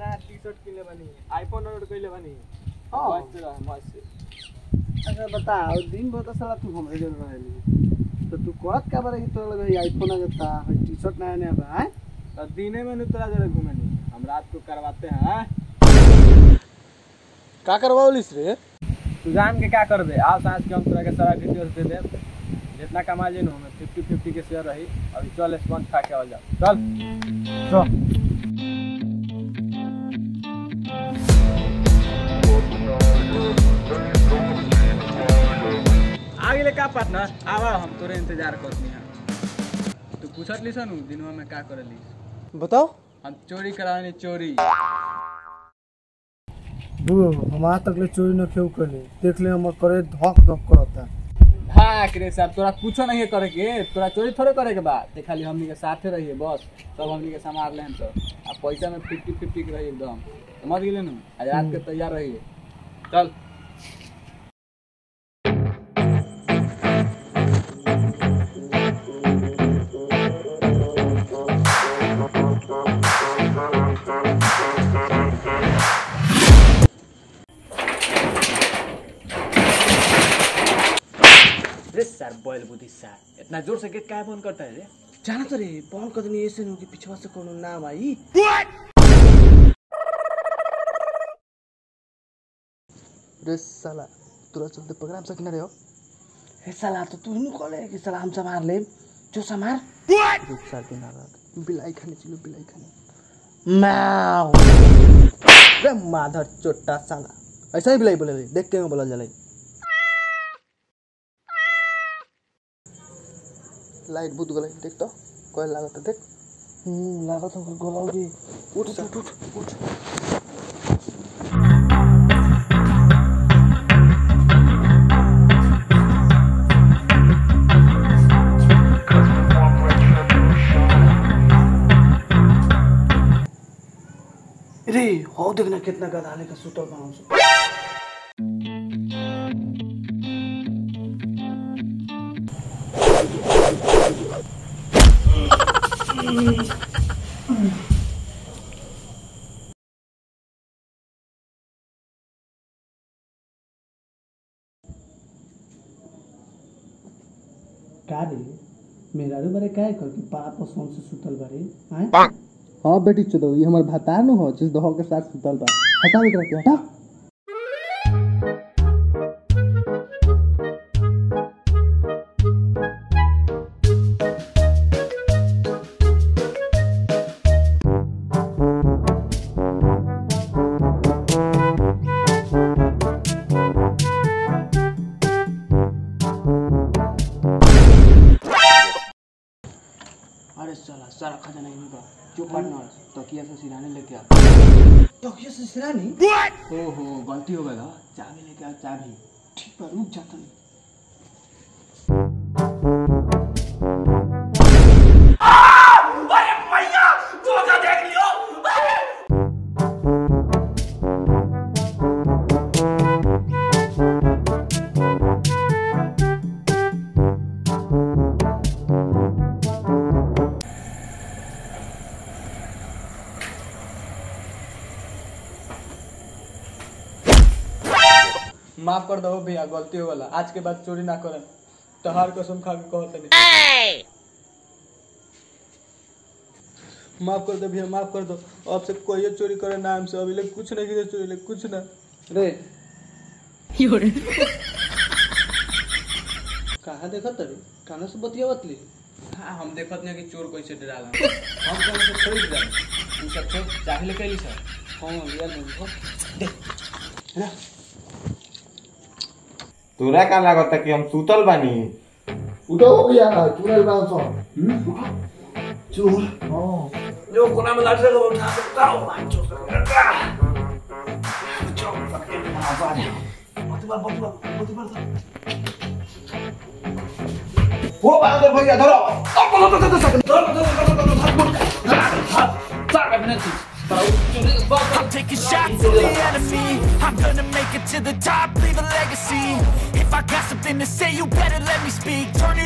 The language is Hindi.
नया टी शर्ट किनले बनी आईफोन ऑर्डर कइले बनी हाँ। मस्त रह मस्त। अच्छा बता और दिन भर तो साला तू घूमे जल रहली। तो तू कहत का बारे कि तोरा लगे आईफोन आ जाता है टी शर्ट नया नया बा हैं? तो दिने में तोरा जरा घूमे नहीं हम रात को करवाते हैं का करवावलिस रे? तू जान के क्या कर दे आओ सांस के हम तोरा के सारा डिटेल्स दे देब। जितना कमा जे नु हमें फिफ्टी फिफ्टी के शेयर रही। अभी चल स्पंज खा के आ जाओ चल। चल। ले का पार्टनर आवा हम तोरे इंतज़ार करनी है। तू पूछत ली नु दिनवा में का करली बताओ। हम चोरी करानी चोरी। बुआ हमारा तक ले चोरी न क्यों करले? देख ले हमर करे धक धक करता भाग रे साहब तोरा कुछो नहीं करे के? तोरा चोरी थोड़े करे के बा? ते खाली हमनी के साथे रहिए बस। सब हमनी के संभाल ले हम सब आ पैसा में फिफ्टी फिफ्टी के रही एकदम। समझ गेले नु आज रात के तैयार रहिए। चल। रे सर बॉयल बुद्धि सर। इतना ज़ोर से गेट काहे बंद करता है रे? जाना तो रे बॉल कदमी ऐसे नु कि पिछवा से कोनो नाम आई। रे साला तोरा चलते प्रोग्राम से किनारे हो। हे साला तो तू नु कहले कि साला हम संभाल ले जो संभाल रुक साल दिन रात बिलाई खाने चलो बिलाई खाने। माओ रे माधर चोटा साला। ऐसा ही बिलाई बोले देख के बोला जले? लाइट बुत गले देख तो। कोई लागत देख। लागत हो उठ उठ उठ उठ रे हो देखना कितना गधाने का सुतल बा से का रे मेरा रे बारे काय कर कि पाप पसंद से सुतल बारे हैं हाँ बेटी चलो ये हमार भतार न हो जिस दहो के साथ सुतल बा। हटा के हटा। अरे साला सारा खजाना यहीं पर जो पार्टनर तकिया से सिराने लेके आ। तकिया से सिरानी? ओहो गलती हो गया चाबी लेके आ चाबी। ठीक पर रुक जाता नहीं माफ़ कर दो भैया गलती हो गला आज के बाद चोरी ना करम तहार कसम खा के कहत नहीं। माफ़ कर दो भैया माफ़ कर दो। अब से कोई चोरी करे ना हमसे अभी ले कुछ नहीं किया चोरी ले कुछ ना। रे। कहाँ देखत रे काना से बतियावत ले? हाँ हम देखत नहीं कि चोर कैसे डराला हम कौन से खरीद जाए तू सब छोड़ चाहे कैली सर। हाँ में देखो तोरा का लागत कि हम सुतल बानी उठो भैया चुड़ैल बाल चुर ओ जो कोना में लाटे को उठा सकता हूं माचो चलो पकड़ के मार आ जा बतुआ बतुआ बतुआ वो बाल भैया धरो अब लो तो तो तो धर धर धर धर धर धर धर धर I'm taking shots at the enemy. I'm gonna make it to the top, leave a legacy. If I got something to say, you better let me speak. Turn it up.